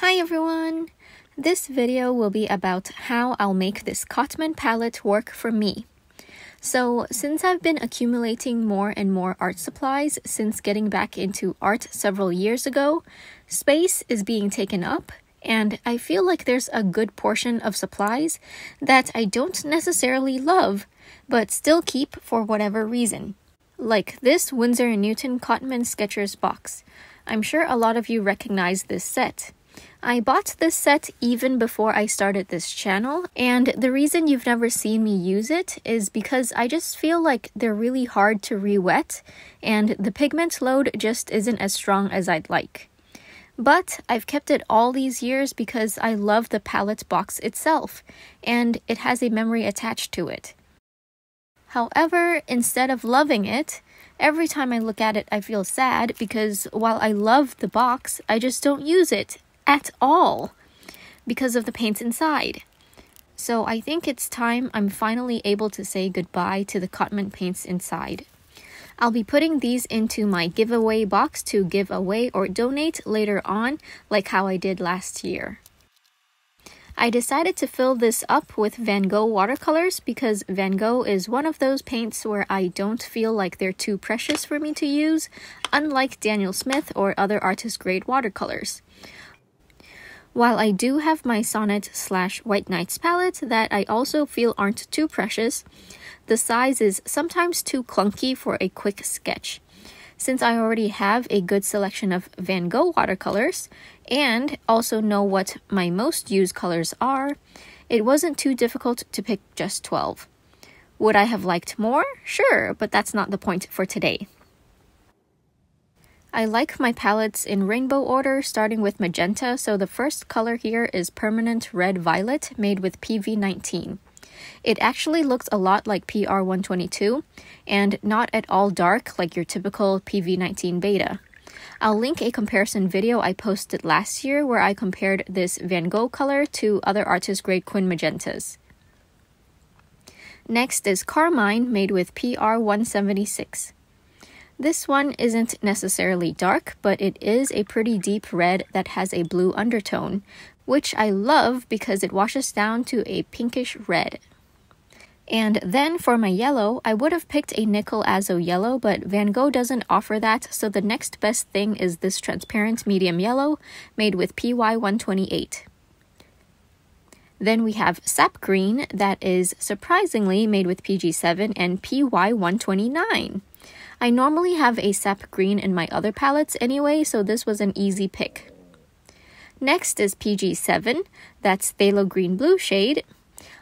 Hi everyone! This video will be about how I'll make this Cotman palette work for me. So, since I've been accumulating more and more art supplies since getting back into art several years ago, space is being taken up, and I feel like there's a good portion of supplies that I don't necessarily love, but still keep for whatever reason. Like this Winsor & Newton Cotman Sketchers box. I'm sure a lot of you recognize this set. I bought this set even before I started this channel, and the reason you've never seen me use it is because I just feel like they're really hard to re-wet, and the pigment load just isn't as strong as I'd like. But I've kept it all these years because I love the palette box itself, and it has a memory attached to it. However, instead of loving it, every time I look at it, I feel sad because while I love the box, I just don't use it at all because of the paints inside. So I think it's time I'm finally able to say goodbye to the Cotman paints inside. I'll be putting these into my giveaway box to give away or donate later on, like how I did last year. I decided to fill this up with Van Gogh watercolors because Van Gogh is one of those paints where I don't feel like they're too precious for me to use, unlike Daniel Smith or other artist grade watercolors. While I do have my Sonnet slash White Nights palette that I also feel aren't too precious, the size is sometimes too clunky for a quick sketch. Since I already have a good selection of Van Gogh watercolors and also know what my most used colors are, it wasn't too difficult to pick just 12. Would I have liked more? Sure, but that's not the point for today. I like my palettes in rainbow order, starting with magenta, so the first color here is Permanent Red Violet, made with PV19. It actually looks a lot like PR122, and not at all dark like your typical PV19 beta. I'll link a comparison video I posted last year where I compared this Van Gogh color to other artist grade Quin Magentas. Next is Carmine made with PR176. This one isn't necessarily dark, but it is a pretty deep red that has a blue undertone, which I love because it washes down to a pinkish red. And then for my yellow, I would have picked a nickel azo yellow, but Van Gogh doesn't offer that, so the next best thing is this transparent medium yellow made with PY128. Then we have sap green that is surprisingly made with PG7 and PY129. I normally have a sap green in my other palettes anyway, so this was an easy pick. Next is PG7, that's phthalo green blue shade.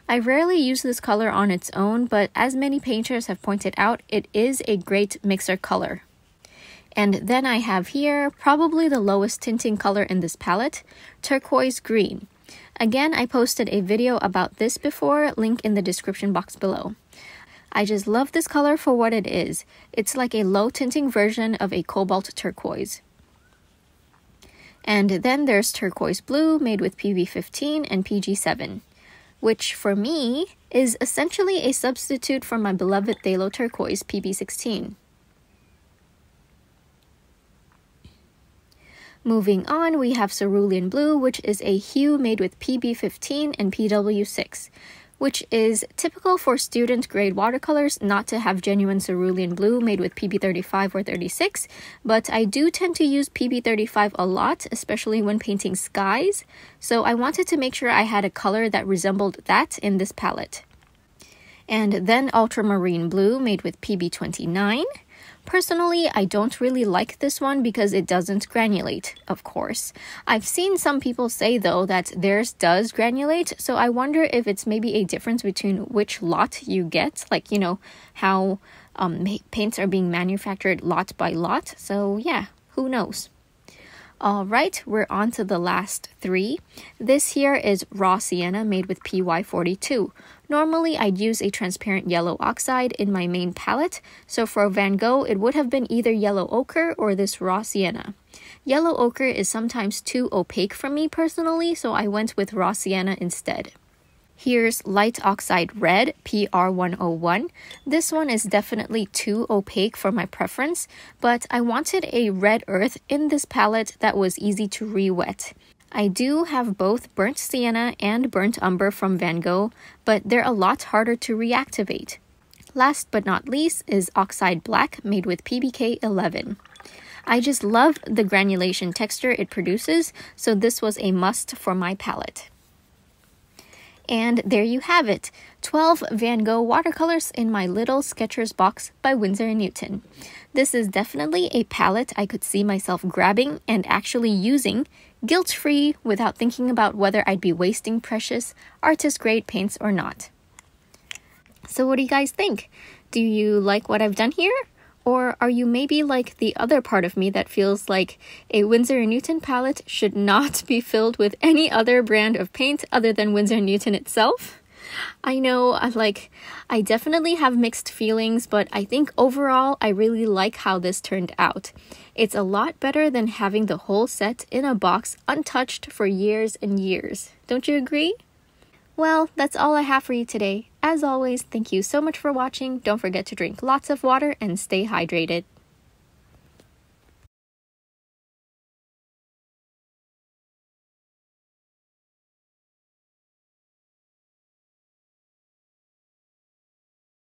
I rarely use this color on its own, but as many painters have pointed out, it is a great mixer color. And then I have here, probably the lowest tinting color in this palette, turquoise green. Again, I posted a video about this before, link in the description box below. I just love this color for what it is. It's like a low tinting version of a cobalt turquoise. And then there's turquoise blue made with PB15 and PG7, which for me is essentially a substitute for my beloved Phthalo turquoise PB16. Moving on, we have cerulean blue, which is a hue made with PB15 and PW6, which is typical for student grade watercolors not to have genuine cerulean blue made with PB35 or 36, but I do tend to use PB35 a lot, especially when painting skies, so I wanted to make sure I had a color that resembled that in this palette. And then ultramarine blue made with PB29, Personally, I don't really like this one because it doesn't granulate, of course. I've seen some people say though that theirs does granulate, so I wonder if it's maybe a difference between which lot you get, like, you know, how um, paints are being manufactured lot by lot. So, yeah, who knows? All right, we're on to the last three. This here is raw sienna made with PY42. Normally, I'd use a transparent yellow oxide in my main palette, so for Van Gogh, it would have been either yellow ochre or this raw sienna. Yellow ochre is sometimes too opaque for me personally, so I went with raw sienna instead. Here's light oxide red, PR101. This one is definitely too opaque for my preference, but I wanted a red earth in this palette that was easy to re-wet. I do have both Burnt Sienna and Burnt Umber from Van Gogh, but they're a lot harder to reactivate. Last but not least is Oxide Black made with PBK 11. I just love the granulation texture it produces, so this was a must for my palette. And there you have it 12 Van Gogh watercolors in my little Sketchers box by Winsor & Newton. This is definitely a palette I could see myself grabbing and actually using guilt free without thinking about whether I'd be wasting precious artist grade paints or not. So, what do you guys think? Do you like what I've done here? Or are you maybe like the other part of me that feels like a Winsor & Newton palette should not be filled with any other brand of paint other than Winsor & Newton itself? I know, uh, like, I definitely have mixed feelings, but I think overall I really like how this turned out. It's a lot better than having the whole set in a box untouched for years and years. Don't you agree? Well, that's all I have for you today. As always, thank you so much for watching. Don't forget to drink lots of water and stay hydrated.